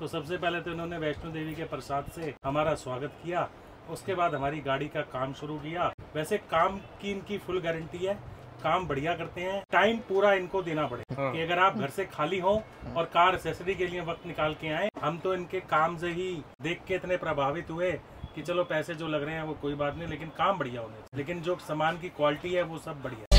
तो सबसे पहले तो इन्होंने वैष्णो देवी के प्रसाद से हमारा स्वागत किया। उसके बाद हमारी गाड़ी का काम शुरू किया। वैसे काम की इनकी फुल गारंटी है। काम बढ़िया करते हैं। टाइम पूरा इनको देना पड़ेगा हाँ। कि अगर आप घर से खाली हो और कार एसेसरी के लिए वक्त निकाल के आए हम तो इनके काम से ही देख के इतने प्रभावित हुए कि चलो पैसे जो लग रहे हैं वो कोई बात नहीं लेकिन काम बढ़िया होने लेकिन जो सामान की क्वालिटी है वो सब बढ़िया।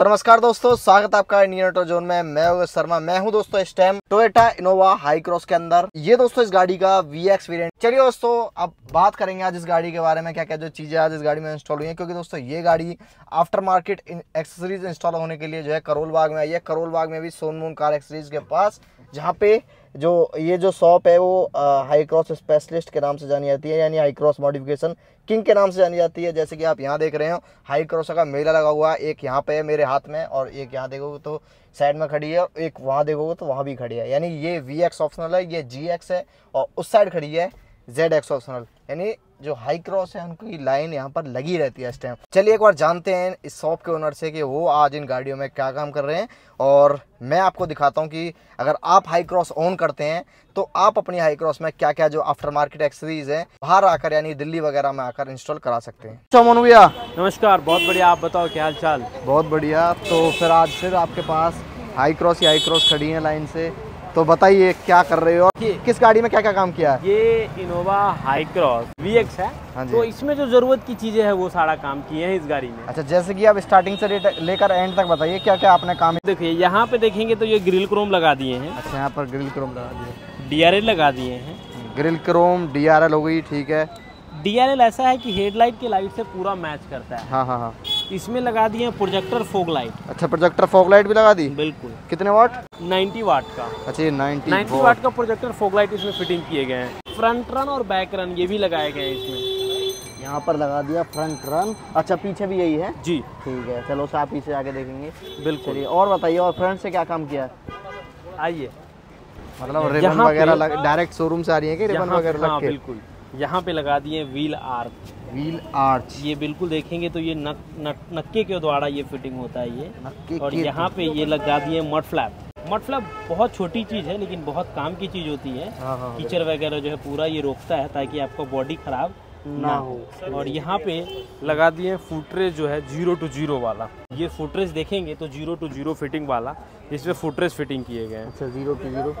तो नमस्कार दोस्तों, स्वागत है आपका इंडियन ऑटो जोन में। मैं शर्मा, मैं हूँ दोस्तों इस time Toyota Innova Hycross के अंदर। ये दोस्तों इस गाड़ी का वी एक्स वेरियंट चलिए दोस्तों, अब बात करेंगे आज इस गाड़ी के बारे में क्या क्या जो चीज़ें आज इस गाड़ी में इंस्टॉल हुई है। क्योंकि दोस्तों, ये गाड़ी आफ्टर मार्केट एक्सेसरीज इंस्टॉल होने के लिए जो है करोल बाग में आई है। करोल बाग में भी सोनमून कार एक्सेसरीज के पास, जहाँ पे जो, ये जो शॉप है वो हाई क्रॉस स्पेशलिस्ट के नाम से जानी जाती है, यानी हाई क्रॉस मॉडिफिकेशन किंग के नाम से जानी जाती है। जैसे कि आप यहाँ देख रहे हो हाई क्रॉस का मेला लगा हुआ है, एक यहाँ पे है मेरे हाथ में और एक यहाँ देखोगे तो साइड में खड़ी है और एक वहाँ देखोगे तो वहाँ भी खड़ी है। यानी ये वी एक्स ऑप्शनल है, ये जी एक्स है और उस साइड खड़ी है जेड एक्स ऑप्शनल यानी जो हाई क्रॉस है उनकी लाइन यहाँ पर लगी रहती है इस टाइम चलिए एक बार जानते हैं इस शॉप के ओनर से कि वो आज इन गाड़ियों में क्या काम कर रहे हैं। और मैं आपको दिखाता हूँ कि अगर आप हाई क्रॉस ऑन करते हैं तो आप अपनी हाई क्रॉस में क्या क्या जो आफ्टर मार्केट एक्सेसरीज है बाहर आकर यानी दिल्ली वगैरह में आकर इंस्टॉल करा सकते हैं। अच्छा भैया। नमस्कार बहुत बढ़िया। आप बताओ क्या हाल चाल बहुत बढ़िया। तो फिर आज फिर आपके पास हाई क्रॉस या हाई क्रॉस खड़ी है लाइन से। तो बताइए क्या कर रहे हो और किस गाड़ी में क्या क्या काम किया है? ये Innova Hycross V X है हाँ जी। तो इसमें जो ज़रूरत की चीज़ें हैं वो सारा काम किए हैं इस गाड़ी में। अच्छा जैसे कि आप स्टार्टिंग से लेकर एंड तक बताइए क्या क्या आपने काम देखिए यहाँ पे देखेंगे तो ये ग्रिल क्रोम लगा दिए हैं। अच्छा यहाँ पर ग्रिल क्रोम लगा दिया डीआरएल लगा दिए हैं। ग्रिल क्रोम डीआरएल हो गई ठीक है। डीआरएल ऐसा है की हेडलाइट के लाइट से पूरा मैच करता है। हाँ हाँ हाँ। इसमें लगा दिए हैं प्रोजेक्टर फोग लाइट अच्छा प्रोजेक्टर फॉग लाइट भी लगा दी? बिल्कुल। कितने वाट 90 वाट का। अच्छा ये 90 90 वाट का प्रोजेक्टर फोग लाइट इसमें फिटिंग किए गए हैं। फ्रंट रन और बैक रन ये भी लगाए गए हैं इसमें। यहाँ पर लगा दिया फ्रंट रन अच्छा पीछे भी यही है? जी। ठीक है चलो साहब पीछे आके देखेंगे। बिल्कुल। और बताइए और फ्रंट से क्या काम किया? आइए। मतलब रिबन वगैरह डायरेक्ट शोरूम से आ रही है कि रिबन वगैरह हाँ लग के? बिल्कुल। यहाँ पे लगा दिए व्हील आर्क व्हील आर्च ये बिल्कुल देखेंगे तो ये नक, नक, नक्के के द्वारा ये फिटिंग होता है ये। नक्के और यहाँ पे ये लगा दिए मड फ्लैप मड फ्लैप बहुत छोटी चीज़ है लेकिन बहुत काम की चीज़ होती है। हाँ हाँ कीचड़ वगैरह जो है पूरा ये रोकता है ताकि आपका बॉडी खराब ना हो। और यहाँ पे लगा दिए फुटरेज जो है ज़ीरो टू ज़ीरो वाला। ये फुटरेज देखेंगे तो ज़ीरो टू ज़ीरो फिटिंग वाला इसमें फुटरेज फिटिंग किए गए हैं। अच्छा ज़ीरो टू ज़ीरो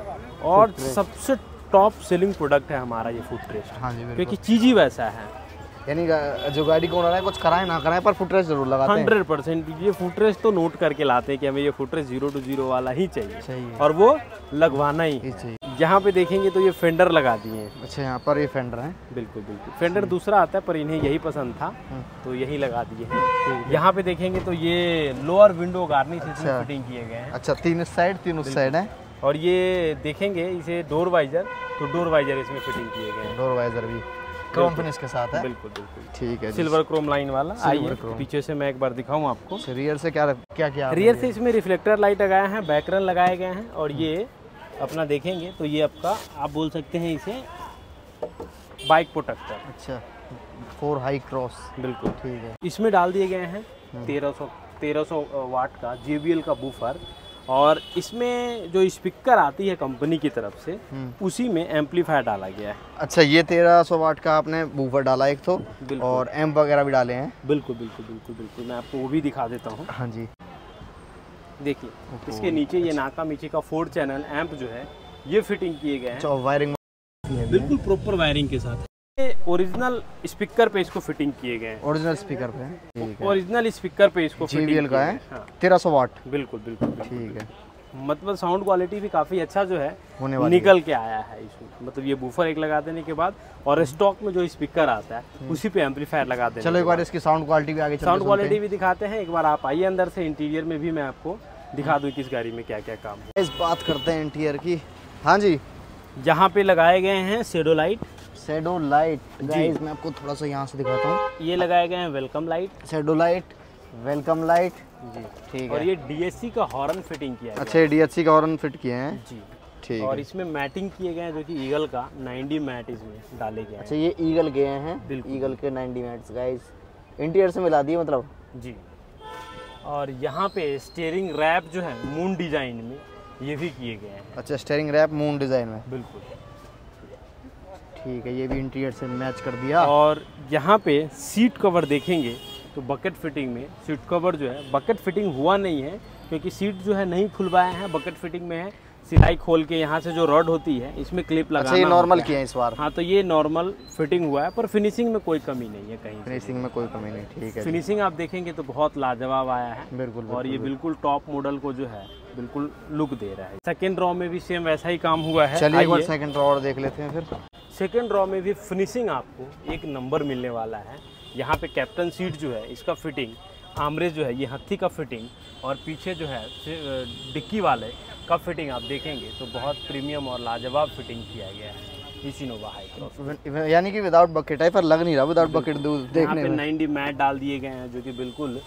और सबसे टॉप सेलिंग प्रोडक्ट है हमारा ये फुटरेज हाँ जी क्योंकि चीज़ ही वैसा है। यानी जो गाड़ी को ओनर है कुछ कराए ना कराए पर फुटरेस्ट ज़रूर लगाते हैं। हंड्रेड परसेंट ये फुटरेज तो नोट करके लाते हैं कि हमें ये फुटरेज ज़ीरो टू ज़ीरो वाला ही चाहिए। चाहिए और वो लगवाना ही चाहिए। यहाँ पे देखेंगे तो ये फेंडर लगा दिए अच्छा यहाँ पर ये फेंडर है। बिल्कुल बिल्कुल। फेंडर दूसरा आता है पर इन्हें यही पसंद था हम्म। तो यही लगा दिए हैं। यहाँ पे देखेंगे तो ये लोअर विंडो गार्निश अच्छा। फिटिंग किए गए हैं। अच्छा तीन साइड तीन उस साइड है। और ये देखेंगे इसे डोर वाइजर तो डोर वाइजर इसमें फिटिंग किए गए हैं। डोर वाइजर भी क्रोम फिनिश के साथ है। बिल्कुल बिल्कुल। ठीक है सिल्वर क्रोम लाइन वाला। आइए पीछे से मैं एक बार दिखाऊँ आपको। रियर से क्या क्या क्या रियर से इसमें रिफ्लेक्टर लाइट लगाए हैं बैकरन लगाए गए हैं और ये अपना देखेंगे तो ये आपका आप बोल सकते हैं इसे बाइक प्रोटेक्टर अच्छा फोर हाई क्रॉस बिल्कुल। ठीक है। इसमें डाल दिए गए हैं तेरह सौ तेरह सौ वाट का जेबीएल का बूफर और इसमें जो स्पीकर आती है कंपनी की तरफ़ से हम्म। उसी में एम्पलीफायर डाला गया है। अच्छा ये तेरह सौ वाट का आपने बूफर डाला एक तो और एम्प वगैरह भी डाले हैं? बिल्कुल बिल्कुल बिल्कुल बिल्कुल। मैं आपको वो भी दिखा देता हूँ। हाँ जी। देखिए इसके नीचे ये नाका नीचे का फोर चैनल एम्प जो है ये फिटिंग किए गए हैं। अच्छा वायरिंग बिल्कुल प्रॉपर वायरिंग के साथ। ओरिजिनल स्पीकर पे इसको फिटिंग किए गए हैं। ओरिजिनल स्पीकर पे? ओरिजिनल स्पीकर पे इसको फिटिंग का है? हाँ तेरह सौ वाट। बिल्कुल बिल्कुल ठीक है। मतलब साउंड क्वालिटी भी काफ़ी अच्छा जो है। निकल के आया है इसमें। मतलब ये बूफर एक लगा देने के बाद और स्टॉक में जो स्पीकर आता है उसी पे एम्पलीफायर लगा देने चलो एक बार इसकी साउंड क्वालिटी भी आगे साउंड क्वालिटी भी दिखाते हैं। एक बार आप आइए अंदर से इंटीरियर में भी मैं आपको दिखा दूँ कि इस गाड़ी में क्या क्या काम है। इस बात करते हैं इंटीरियर की। हाँ जी। यहाँ पे लगाए गए हैं shadow light shadow light guys मैं आपको थोड़ा सा यहाँ से दिखाता हूँ। ये लगाए गए हैं welcome light shadow light welcome light जी। ठीक है। और ये डीएससी का हॉर्न फिटिंग किया है अच्छा डीएचसी का हॉर्न फिट किए हैं। जी। ठीक और इसमें मैटिंग किए गए हैं जो कि ईगल का 90 मैट इसमें डाले गए अच्छा ये ईगल गए हैं। ईगल के 90 मिनट्स गाइस इंटीरियर से मिला दिए मतलब। जी। और यहाँ पे स्टेयरिंग रैप जो है मून डिज़ाइन में ये भी किए गए हैं। अच्छा स्टेयरिंग रैप मून डिज़ाइन में। बिल्कुल। ठीक है ये भी इंटीरियर से मैच कर दिया। और यहाँ पे सीट कवर देखेंगे तो बकेट फिटिंग में सीट कवर जो है बकेट फिटिंग हुआ नहीं है क्योंकि सीट जो है नहीं खुलवाए हैं बकेट फिटिंग में है। सिलाई खोल के यहाँ से जो रॉड होती है इसमें क्लिप लगाना अच्छा ये नॉर्मल किया है। इस बार? हाँ तो ये नॉर्मल फिटिंग हुआ है पर फिनिशिंग में कोई कमी नहीं है कहीं। फिनिशिंग में कोई कमी नहीं ठीक है फिनिशिंग आप देखेंगे तो बहुत लाजवाब आया है। बिल्कुल और ये बिल्कुल टॉप मॉडल को जो है बिल्कुल लुक दे रहा है। सेकेंड रॉ में भी सेम वैसा ही काम हुआ है। चलिए एक बार। सेकंड और देख लेते हैं फिर। सेकेंड रॉ में भी फिनिशिंग आपको एक नंबर मिलने वाला है। यहाँ पे कैप्टन सीट जो है इसका फिटिंग आमरेज जो है ये हत्थी का फिटिंग और पीछे जो है डिक्की वाले का फिटिंग आप देखेंगे तो बहुत प्रीमियम और लाजवाब फिटिंग किया गया है। हाई यानी कि विदाउट बकेट है पर लग नहीं रहा विदाउट बकेट यहाँ देखने पे में। 90 मैट डाल दिए गए हैं जो कि बिल्कुल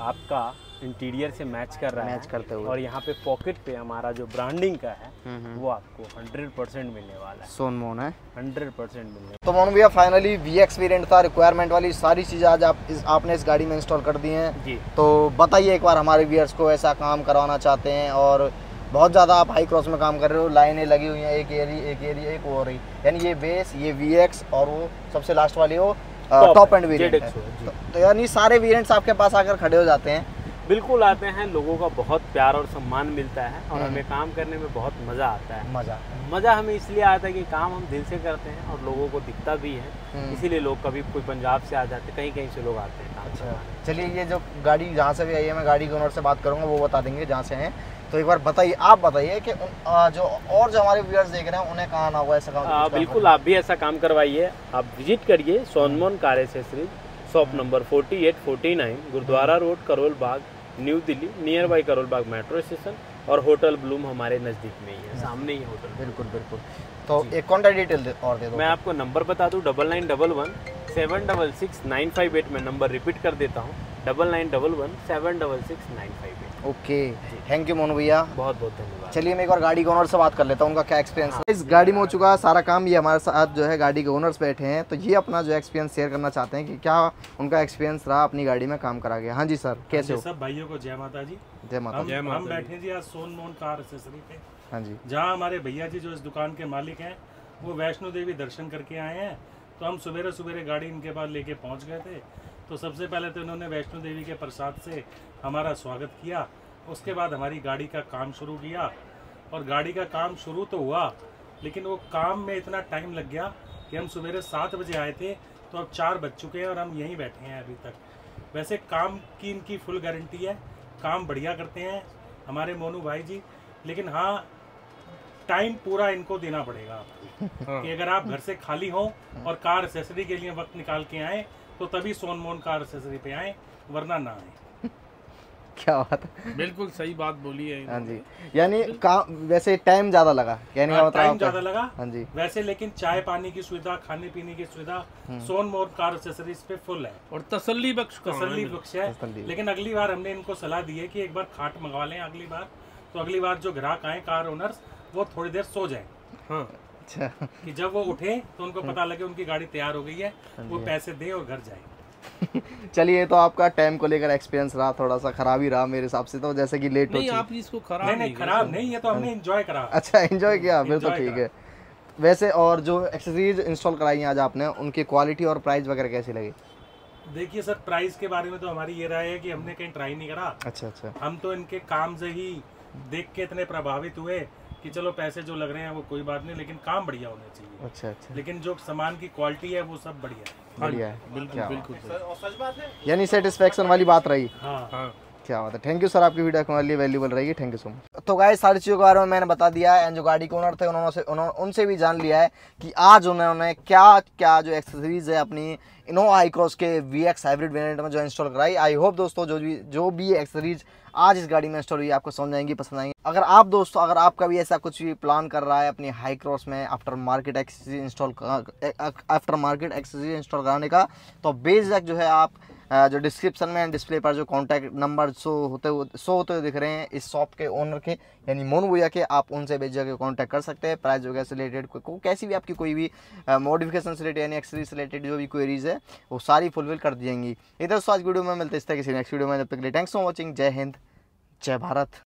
आपका इंटीरियर से मैच कर रहा है मैच करते हुए। और यहाँ पे पॉकेट पे हमारा जो ब्रांडिंग का है हम्म, हम्म। वो आपको 100 परसेंट मिलने वाला है। सोन मोन है। 100 परसेंट मिलने तो मोनू भैया फाइनली वी एक्स वेरियंट था रिक्वायरमेंट वाली सारी चीज़ें आज आप इस, आपने इस गाड़ी में इंस्टॉल कर दी हैं। जी। तो बताइए एक बार हमारे व्यूअर्स को ऐसा काम करवाना चाहते हैं और बहुत ज़्यादा आप हाई क्रॉस में काम कर रहे हो लाइनें लगी हुई हैं एक एरी एक एरी एक वो रही। यानी ये बेस ये वी एक्स और वो सबसे लास्ट वाली वो Top टॉप है, एंड है। है, जी। तो, तो यानी सारे वेरिएंट्स आपके पास आकर खड़े हो जाते हैं। बिल्कुल आते हैं लोगों का बहुत प्यार और सम्मान मिलता है और हम्म। हमें काम करने में बहुत मज़ा आता है। मज़ा। मज़ा हमें इसलिए आता है कि काम हम दिल से करते हैं और लोगों को दिखता भी है। हम्म। इसीलिए लोग कभी कोई पंजाब से आ जाते हैं कहीं कहीं से लोग आते हैं अच्छा। चलिए ये जो गाड़ी जहाँ से भी आई है मैं गाड़ी के ओनर से बात करूँगा वो बता देंगे जहाँ से हैं। तो एक बार बताइए आप बताइए कि उन, जो और जो हमारे व्यूअर्स देख रहे हैं उन्हें कहाँ आना होगा ऐसा काम आ, बिल्कुल आप भी ऐसा काम करवाइए। आप विज़िट करिए Sonmon car accessories shop number 48 49 Gurudwara road Karol Bagh new Delhi near by Karol Bagh metro station और होटल ब्लूम हमारे नज़दीक में ही है। सामने ही होटल। बिल्कुल बिल्कुल। तो एक कॉन्टैक्ट डिटेल और दे दो? मैं आपको नंबर बता दूँ double nine double one seven double six nine five eight में नंबर रिपीट कर देता हूँ। Double nine double one seven double six nine five eight okay thank you Monu भैया। बहुत बहुत धन्यवाद। चलिए मैं एक बार गाड़ी के ओनर से बात कर लेता हूँ उनका क्या एक्सपीरियंस है। इस गाड़ी में हो चुका है सारा काम ये हमारे साथ जो है गाड़ी के ओनर्स बैठे हैं तो ये अपना जो एक्सपीरियंस शेयर करना चाहते हैं कि क्या उनका एक्सपीरियंस रहा अपनी गाड़ी में काम करा गया। हाँ जी सर कैसे जी, हो? सब भाइयों को जय माता जी जय माता दी। हम बैठे जी आज सोन मोहन कार एसेसरी पे। हाँ जी। जहाँ हमारे भैया जी जो इस दुकान के मालिक हैं वो वैष्णो देवी दर्शन करके आए हैं। तो हम सवेरे सवेरे गाड़ी इनके पास लेके पहुँच गए थे। तो सबसे पहले तो इन्होंने वैष्णो देवी के प्रसाद से हमारा स्वागत किया। उसके बाद हमारी गाड़ी का काम शुरू किया। और गाड़ी का काम शुरू तो हुआ, लेकिन वो काम में इतना टाइम लग गया कि हम सवेरे सात बजे आए थे तो अब चार बज चुके हैं और हम यहीं बैठे हैं अभी तक। वैसे काम की इनकी फुल गारंटी है, काम बढ़िया करते हैं हमारे मोनू भाई जी। लेकिन हाँ टाइम पूरा इनको देना पड़ेगा आपको। कि अगर आप घर से खाली हो और कार एसेसरी के लिए वक्त निकाल के आए तो तभी सोनमोन कार एसेसरी पे आए वरना ना आए। क्या बात है। बिल्कुल सही बात बोली है हाँ जी। यानी काम वैसे टाइम ज़्यादा लगा। कहने का मतलब टाइम ज़्यादा लगा। हाँ जी। वैसे लेकिन चाय पानी की सुविधा खाने पीने की सुविधा सोनमोन कार एसेसरीज पे फुल है। और तसल्ली बख्श है तसल्ली बख्श है। तसल्ली। लेकिन अगली बार हमने इनको सलाह दी है कि एक बार खाट मंगवा लें अगली बार। तो अगली बार जो ग्राहक आए कार ओनर्स वो थोड़ी देर सो जाएँ। हाँ। अच्छा। कि जब वो उठे तो उनको पता लगे उनकी गाड़ी तैयार हो गई है वो पैसे दें और घर जाए। चलिए तो आपका टाइम को लेकर एक्सपीरियंस रहा थोड़ा सा खराब ही रहा मेरे हिसाब से तो जैसे कि लेट हो नहीं चुकी- आप इसको खराब नहीं नहीं नहीं खराब नहीं ये तो हमने एंजॉय करा। अच्छा एंजॉय किया फिर तो ठीक है। वैसे और जो एक्सेसरीज इंस्टॉल कराई हैं आज आपने उनकी क्वालिटी और प्राइस वगैरह कैसी लगी? देखिए सर प्राइस के बारे में तो हमारी ये राय है कि हमने कहीं ट्राई नहीं करा। अच्छा अच्छा। हम तो इनके काम से ही देख के इतने प्रभावित हुए कि चलो पैसे जो लग रहे हैं वो कोई बात नहीं लेकिन काम बढ़िया होना चाहिए। अच्छा अच्छा। लेकिन जो सामान की क्वालिटी है वो सब बढ़िया है। बढ़िया है। बिल्कुल बिल्कुल। यानी सेटिस्फेक्शन वाली बात रही। हाँ। हाँ। क्या बात है। थैंक यू सर आपकी वीडियो हमारे लिए वैल्यूबल रहेगी थैंक यू सो मच तो गाइस सारी चीज़ों के बारे में मैंने बता दिया है एंड जो गाड़ी के ओनर थे, उन्होंने उन्होंने उनसे भी जान लिया है कि आज उन्होंने क्या क्या जो एक्सेसरीज है अपनी इनोवा आई क्रॉस के वी एक्स हाइब्रिड वेरियंट में जो इंस्टॉल कराई। आई होप दोस्तों, जो भी जो भी एक्सेसरीज आज इस गाड़ी में इंस्टॉल हुई आपको समझ आएँगी, पसंद आएँगी। अगर आप दोस्तों अगर आपका भी ऐसा कुछ भी प्लान कर रहा है अपनी हाई क्रॉस में aftermarket accessories install aftermarket accessories install कराने का तो बेझक जो है आप जो डिस्क्रिप्शन में डिस्प्ले पर जो कॉन्टैक्ट नंबर शो होते हुए शो होते हुए दिख रहे हैं, इस शॉप के ओनर के, यानी मोनू भैया के, आप उनसे बेच जाकर कॉन्टैक्ट कर सकते हैं प्राइस वगैरह से रिलेटेड कैसी भी आपकी कोई भी मॉडिफिकेशन से रिलेटेड यानी एक्सरी से रिलेटेड जो भी क्वेरीज है, वो सारी फुलफिल कर दी जाएँगी। इधर दोस्तों, आज वीडियो में मिलते इस तरह किसी नेक्स्ट वीडियो में, जब तक लिए थैंक्स फॉर वॉचिंग जय हिंद, जय भारत।